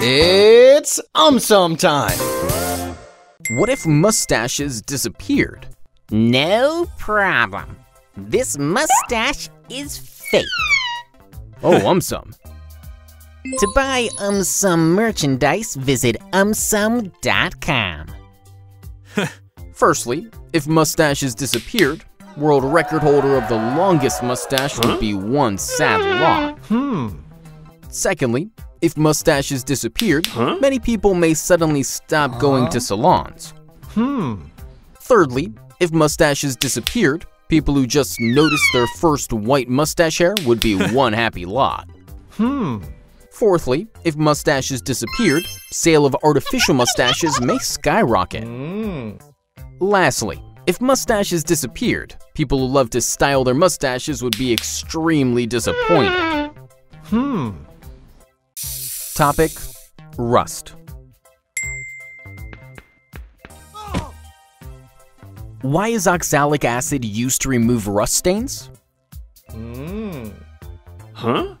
It's um sum time. What if mustaches disappeared? No problem. This mustache is fake. Oh, um some. To buy AumSum merchandise, visit aumsum.com. Firstly, if mustaches disappeared, world record holder of the longest mustache would be one sad lot. Hmm. Secondly, if mustaches disappeared, many people may suddenly stop going to salons. Hmm. Thirdly, if mustaches disappeared, people who just noticed their first white mustache hair would be one happy lot. Hmm. Fourthly, if mustaches disappeared, sale of artificial mustaches may skyrocket. Hmm. Lastly, if mustaches disappeared, people who love to style their mustaches would be extremely disappointed. Hmm. Topic, rust. Why is oxalic acid used to remove rust stains? Hmm. Huh?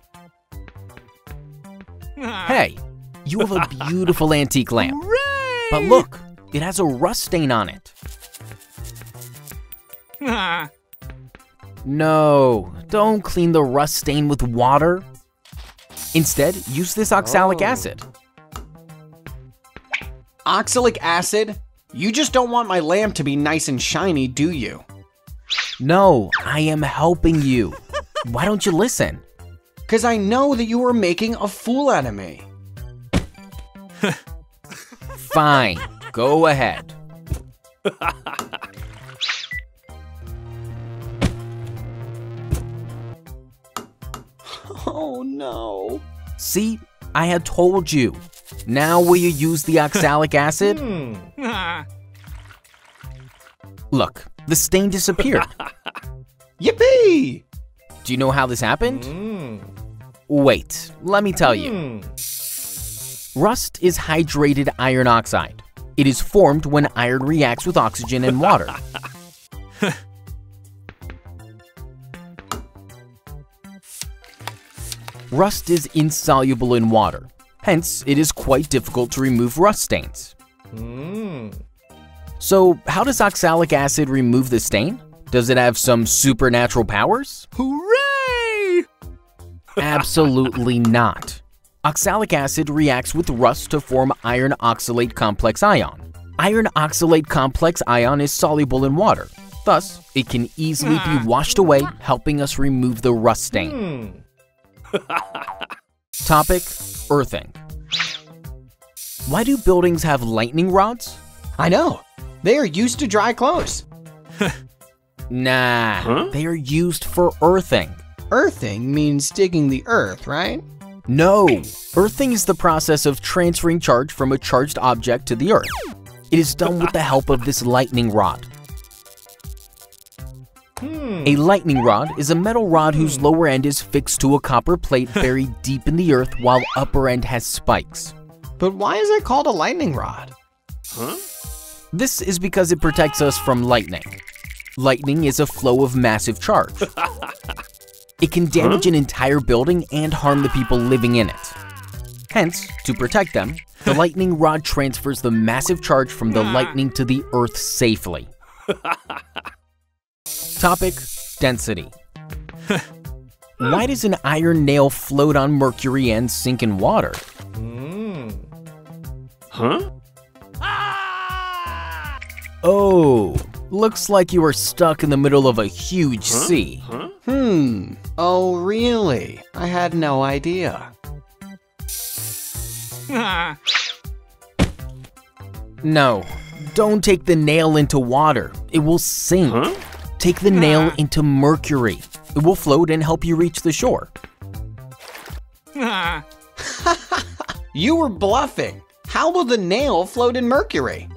Hey, you have a beautiful antique lamp. But look, it has a rust stain on it. No, don't clean the rust stain with water. Instead, use this oxalic Oh. acid. Oxalic acid? You just don't want my lamp to be nice and shiny, do you? No, I am helping you. Why don't you listen? Because I know that you are making a fool out of me. Fine, go ahead. See, I had told you. Now will you use the oxalic acid? Hmm. Look, the stain disappeared. Yippee! Do you know how this happened? Hmm. Wait, let me tell you. Hmm. Rust is hydrated iron oxide. It is formed when iron reacts with oxygen and water. Rust is insoluble in water, hence it is quite difficult to remove rust stains. Hmm. So how does oxalic acid remove the stain? Does it have some supernatural powers? Hooray! Absolutely not. Oxalic acid reacts with rust to form iron oxalate complex ion. Iron oxalate complex ion is soluble in water. Thus, it can easily be washed away, helping us remove the rust stain. Topic, earthing. Why do buildings have lightning rods? I know. They are used to dry clothes. Nah, Huh? they are used for earthing. Earthing means digging the earth, right? No, earthing is the process of transferring charge from a charged object to the earth. It is done with the help of this lightning rod. Hmm. A lightning rod is a metal rod whose lower end is fixed to a copper plate buried deep in the earth while upper end has spikes. But why is it called a lightning rod? Huh? This is because it protects us from lightning. Lightning is a flow of massive charge. It can damage an entire building and harm the people living in it. Hence, to protect them, the lightning rod transfers the massive charge from the lightning to the earth safely. Topic, density. Why does an iron nail float on mercury and sink in water? Hmm. Huh? Oh, looks like you are stuck in the middle of a huge sea. Huh? Hmm. Oh, really? I had no idea. No, don't take the nail into water. It will sink. Huh? Take the nail into mercury. It will float and help you reach the shore. You were bluffing. How will the nail float in mercury?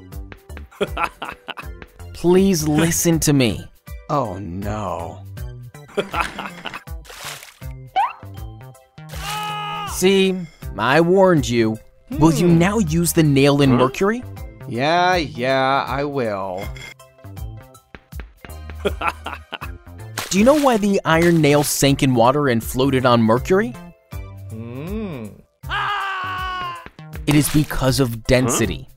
Please listen to me. Oh no. See, I warned you. Will you hmm. now use the nail in mercury? Yeah, yeah, I will. Do you know why the iron nail sank in water and floated on mercury? Hmm. It is because of density.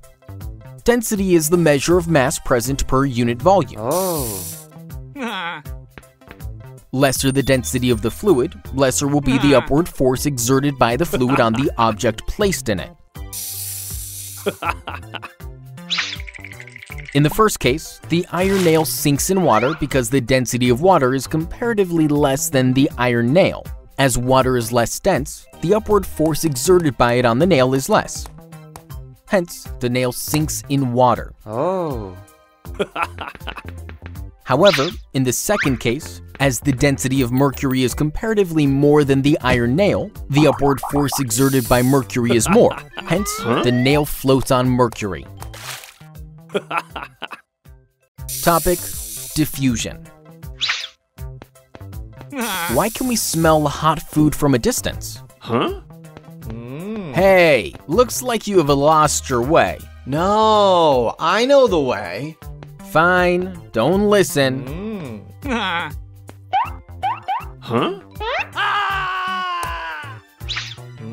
Density is the measure of mass present per unit volume. Oh. Lesser the density of the fluid, lesser will be the upward force exerted by the fluid on the object placed in it. In the first case, the iron nail sinks in water because the density of water is comparatively less than the iron nail. As water is less dense, the upward force exerted by it on the nail is less. Hence, the nail sinks in water. Oh. However, in the second case, as the density of mercury is comparatively more than the iron nail, the upward force exerted by mercury is more. Hence, the nail floats on mercury. Topic Diffusion. Why can we smell hot food from a distance? Huh? Mm. Hey, looks like you have lost your way. No, I know the way. Fine, don't listen. Mm. Huh?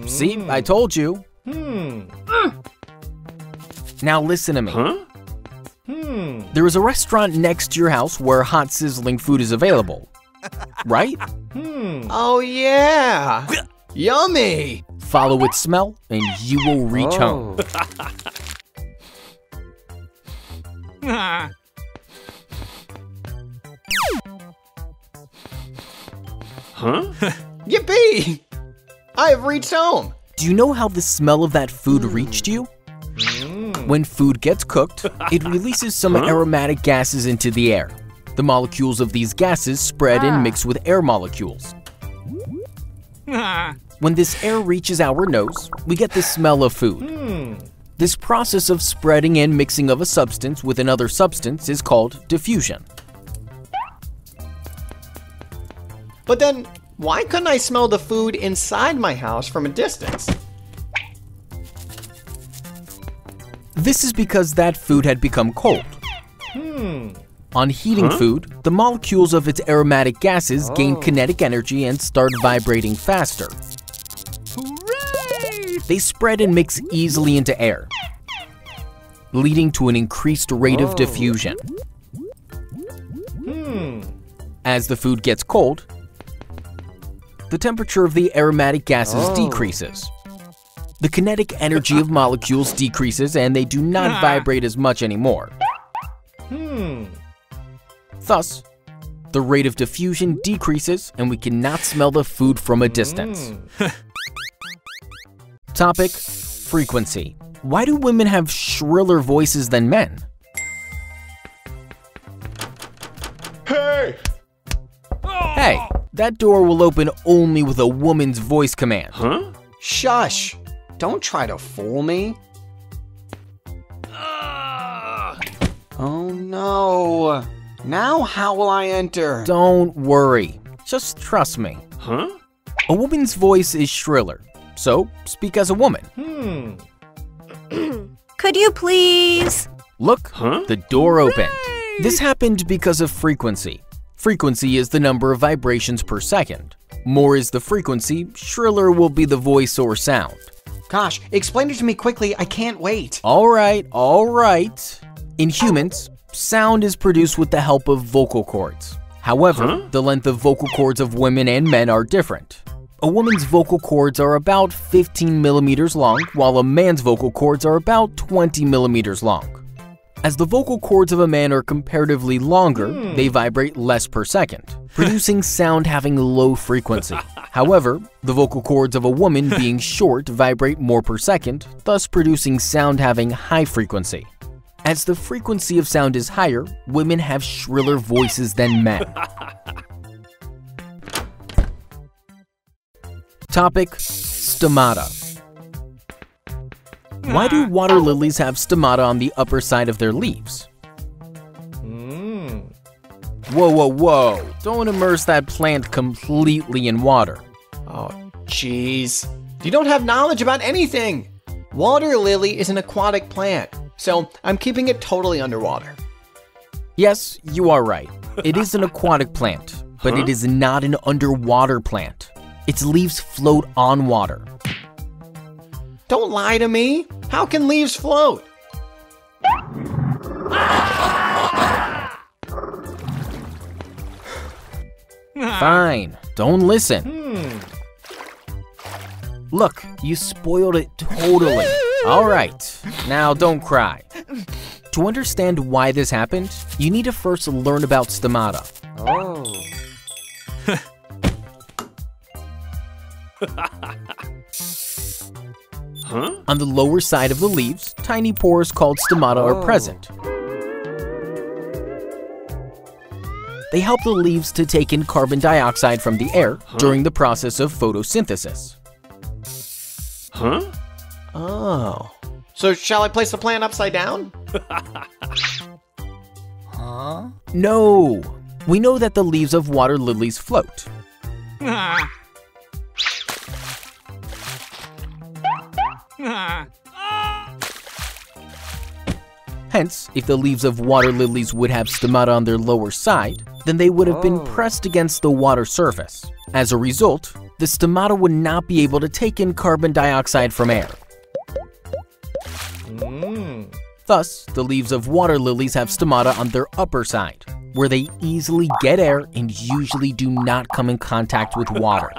See, mm. I told you. Hmm. Now listen to me. Huh? Hmm. There is a restaurant next to your house where hot sizzling food is available. Right? Hmm. Oh yeah. Yummy. Follow its smell and you will reach home. Huh? Yippee! I have reached home. Do you know how the smell of that food reached you? When food gets cooked, it releases some aromatic gases into the air. The molecules of these gases spread and ah. mix with air molecules. When this air reaches our nose, we get the smell of food. Hmm. This process of spreading and mixing of a substance with another substance is called diffusion. But then, why couldn't I smell the food inside my house from a distance? This is because that food had become cold. Hmm. On heating food, the molecules of its aromatic gases gain oh. kinetic energy and start vibrating faster. They spread and mix easily into air, leading to an increased rate of oh. diffusion. Hmm. As the food gets cold, the temperature of the aromatic gases oh. decreases. The kinetic energy of molecules decreases and they do not ah. vibrate as much anymore. Hmm. Thus, the rate of diffusion decreases and we cannot smell the food from a distance. Hmm. Topic Frequency. Why do women have shriller voices than men? Hey! Hey, that door will open only with a woman's voice command. Huh? Shush! Don't try to fool me. Oh no! Now how will I enter? Don't worry, just trust me. Huh? A woman's voice is shriller, so speak as a woman. Hmm. Could you please? Look, Huh? the door opened. This happened because of frequency. Frequency is the number of vibrations per second. More is the frequency, shriller will be the voice or sound. Gosh, explain it to me quickly. I can't wait. Alright, alright. In humans, sound is produced with the help of vocal cords. However, Huh? the length of vocal cords of women and men are different. A woman's vocal cords are about 15 millimeters long, while a man's vocal cords are about 20 millimeters long. As the vocal cords of a man are comparatively longer, hmm. they vibrate less per second, producing sound having low frequency. However, the vocal cords of a woman being short vibrate more per second, thus producing sound having high frequency. As the frequency of sound is higher, women have shriller voices than men. Topic Stomata. Why do water lilies have stomata on the upper side of their leaves? Hmm. Whoa, whoa, whoa. Don't immerse that plant completely in water. Oh, jeez. You don't have knowledge about anything. Water lily is an aquatic plant, so I'm keeping it totally underwater. Yes, you are right. It is an aquatic plant, but it is not an underwater plant. Its leaves float on water. Don't lie to me. How can leaves float? Fine, don't listen. Look, you spoiled it totally. All right, now don't cry. To understand why this happened, you need to first learn about stomata. Huh? Oh. On the lower side of the leaves, tiny pores called stomata are oh. present. They help the leaves to take in carbon dioxide from the air during the process of photosynthesis. Huh? Oh. So shall I place the plant upside down? Huh? No! We know that the leaves of water lilies float. Hence, if the leaves of water lilies would have stomata on their lower side, then they would have been oh. pressed against the water surface. As a result, the stomata would not be able to take in carbon dioxide from air. Mm. Thus, the leaves of water lilies have stomata on their upper side, where they easily get air and usually do not come in contact with water.